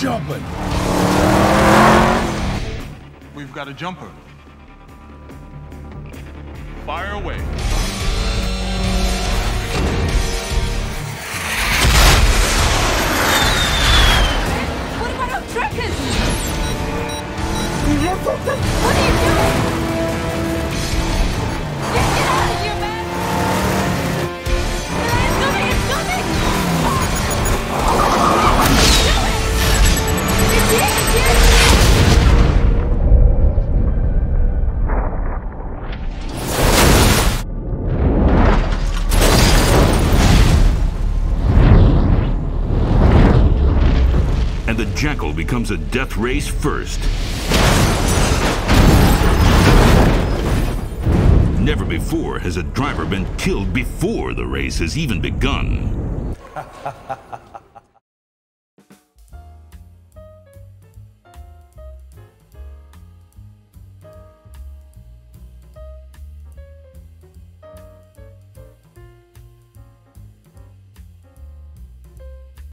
jumping. We've got a jumper. Fire away. What about our trackers? What And the Jackal becomes a death race first. Never before has a driver been killed before the race has even begun.